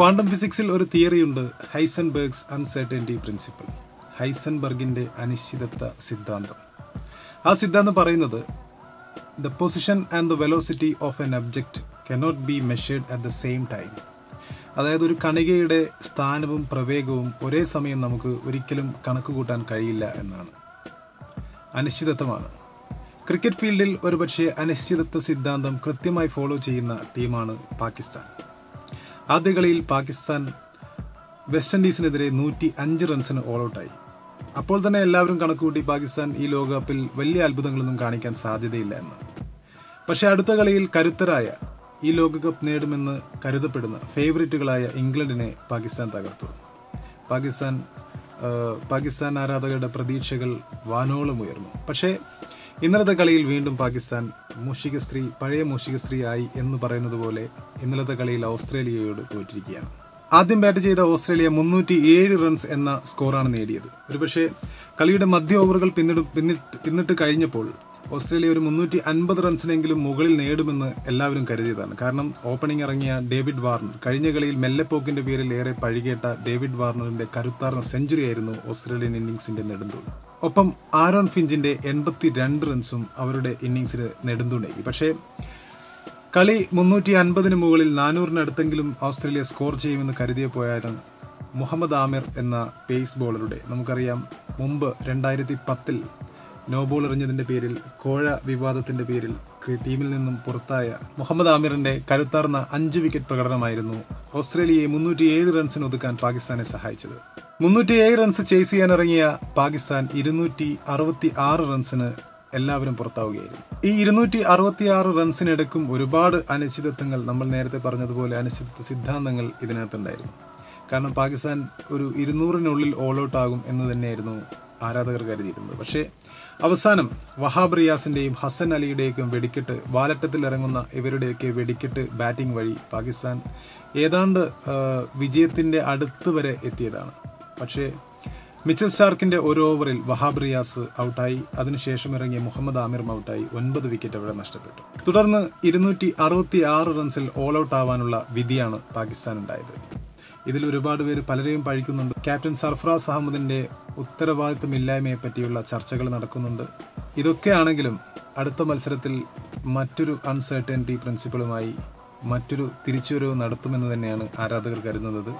Quantum ഫിസിക്സിൽ ഒരു തിയറിയുണ്ട്. Heisenberg's അൺസെർട്ടന്റി principle. ഹൈസൻബർഗിന്റെ അനിശ്ചിതത്വ സിദ്ധാന്തം. ആ സിദ്ധാന്തം പറയുന്നത് the position and the velocity of an object cannot be measured at the same time. അതായത് ഒരു കണികയുടെ സ്ഥാനവും പ്രവേഗവും ഒരേ സമയം നമുക്ക് ഒരിക്കലും കണക്ക് കൂട്ടാൻ കഴിയില്ല എന്നാണ്. അനിശ്ചിതത്വമാണ്. ക്രിക്കറ്റ് ഫീൽഡിൽ ഒരുപക്ഷെ അനിശ്ചിതത്വ സിദ്ധാന്തം കൃത്യമായി ഫോളോ ചെയ്യുന്ന ടീമാണ് പാകിസ്ഥാൻ. ആദ്യ കളിയിൽ പാകിസ്ഥാൻ വെസ്റ്റ് ഇൻഡീസിനെതിരെ നൂറ്റി അഞ്ച് റൺസിന് ഓൾ ഔട്ടായി അപ്പോൾ തന്നെ എല്ലാവരും കണക്കുകൂട്ടി പാകിസ്ഥാൻ ഈ ലോകകപ്പിൽ വലിയ അത്ഭുതങ്ങളൊന്നും കാണിക്കാൻ സാധ്യതയില്ല എന്ന്. പക്ഷേ അടുത്ത കളിയിൽ കരുത്തരായ ഈ ലോകകപ്പ് നേടുമെന്ന് കരുതപ്പെടുന്ന ഫേവറേറ്റുകളായ ഇംഗ്ലണ്ടിനെ പാകിസ്ഥാൻ തകർത്തു. പാകിസ്ഥാൻ പാകിസ്ഥാൻ ആരാധകരുടെ പ്രതീക്ഷകൾ വാനോളം ഉയർന്നു. പക്ഷേ ഇന്നലത്തെ കളിയിൽ വീണ്ടും പാകിസ്ഥാൻ മൂഷിക സ്ത്രീ പഴയ മൂഷിക സ്ത്രീ ആയി എന്ന് പറയുന്നത് പോലെ ഇന്നലത്തെ കളിയിൽ ഓസ്ട്രേലിയയോട് തോറ്റിരിക്കുകയാണ്. ആദ്യം ബാറ്റ് ചെയ്ത ഓസ്ട്രേലിയ മുന്നൂറ്റി ഏഴ് റൺസ് എന്ന സ്കോറാണ് നേടിയത്. ഒരുപക്ഷെ കളിയുടെ മധ്യ ഓവറുകൾ പിന്നിട്ട് പിന്നിട്ട് പിന്നിട്ട് കഴിഞ്ഞപ്പോൾ ഓസ്ട്രേലിയ ഒരു മുന്നൂറ്റി അൻപത് റൺസിനെങ്കിലും മുകളിൽ നേടുമെന്ന് എല്ലാവരും കരുതിയതാണ്. കാരണം ഓപ്പണിംഗ് ഇറങ്ങിയ ഡേവിഡ് വാർണർ കഴിഞ്ഞ കളിയിൽ മെല്ലെപ്പോക്കിന്റെ പേരിൽ ഏറെ പഴികേട്ട ഡേവിഡ് വാർണറിന്റെ കരുത്താർന്ന സെഞ്ചുറി ആയിരുന്നു ഓസ്ട്രേലിയൻ ഇന്നിംഗ്സിന്റെ നെടുന്തൂൺ ഒപ്പം ആരോൺ ഫിഞ്ചിന്റെ എൺപത്തി രണ്ട് റൺസും അവരുടെ ഇന്നിങ്സിൽ നെടുന്തൂണേകി. പക്ഷേ കളി മുന്നൂറ്റി അൻപതിന് മുകളിൽ നാനൂറിനടുത്തെങ്കിലും ഓസ്ട്രേലിയ സ്കോർ ചെയ്യുമെന്ന് കരുതിയപ്പോഴായിരുന്നു മുഹമ്മദ് ആമിർ എന്ന പേസ് ബോളറുടെ. നമുക്കറിയാം മുമ്പ് രണ്ടായിരത്തി പത്തിൽ നോ ബോൾ എറിഞ്ഞതിന്റെ പേരിൽ കോഴ വിവാദത്തിന്റെ പേരിൽ ടീമിൽ നിന്നും പുറത്തായ മുഹമ്മദ് ആമിറിന്റെ കരുത്താർന്ന അഞ്ച് വിക്കറ്റ് പ്രകടനമായിരുന്നു ഓസ്ട്രേലിയയെ മുന്നൂറ്റിയേഴ് റൺസിന് ഒതുക്കാൻ പാകിസ്ഥാനെ സഹായിച്ചത്. മുന്നൂറ്റിയേഴ് റൺസ് ചേസ് ചെയ്യാനിറങ്ങിയ പാകിസ്ഥാൻ ഇരുന്നൂറ്റി അറുപത്തി ആറ് റൺസിന് എല്ലാവരും പുറത്താവുകയായിരുന്നു. ഈ ഇരുന്നൂറ്റി അറുപത്തി ആറ് റൺസിനെടുക്കും ഒരുപാട് അനിശ്ചിതത്വങ്ങൾ നമ്മൾ നേരത്തെ പറഞ്ഞതുപോലെ അനിശ്ചിത സിദ്ധാന്തങ്ങൾ ഇതിനകത്തുണ്ടായിരുന്നു. കാരണം പാകിസ്ഥാൻ ഒരു ഇരുന്നൂറിനുള്ളിൽ ഓൾ ഔട്ട് ആകും എന്ന് തന്നെയായിരുന്നു ആരാധകർ കരുതിയിരുന്നത്. പക്ഷേ അവസാനം വഹാബ് റിയാസിന്റെയും ഹസൻ അലിയുടെയൊക്കെ വെടിക്കെട്ട് വാലറ്റത്തിൽ ഇറങ്ങുന്ന ഇവരുടെയൊക്കെ വെടിക്കെട്ട് ബാറ്റിംഗ് വഴി പാകിസ്ഥാൻ ഏതാണ്ട് വിജയത്തിന്റെ അടുത്ത് വരെ എത്തിയതാണ്. പക്ഷേ മിച്ചൽ സ്റ്റാർക്കിന്റെ ഒരു ഓവറിൽ വഹാബ് റിയാസ് ഔട്ടായി. അതിനുശേഷം ഇറങ്ങിയ മുഹമ്മദ് ആമിറും ഔട്ടായി ഒൻപത് വിക്കറ്റ് അവിടെ നഷ്ടപ്പെട്ടു. തുടർന്ന് ഇരുന്നൂറ്റി അറുപത്തി ആറ് റൺസിൽ ഓൾ ഔട്ട് ആവാനുള്ള വിധിയാണ് പാകിസ്ഥാൻ ഉണ്ടായത് ഇതിൽ ഒരുപാട് പേര് പലരെയും പഴിക്കുന്നുണ്ട്. ക്യാപ്റ്റൻ സർഫറാസ് അഹമ്മദിന്റെ ഉത്തരവാദിത്തമില്ലായ്മയെ പറ്റിയുള്ള ചർച്ചകൾ നടക്കുന്നുണ്ട്. ഇതൊക്കെയാണെങ്കിലും അടുത്ത മത്സരത്തിൽ മറ്റൊരു അൺസർട്ടനിറ്റി പ്രിൻസിപ്പിളുമായി മറ്റൊരു തിരിച്ചുവരവ് നടത്തുമെന്ന് തന്നെയാണ് ആരാധകർ കരുതുന്നത്.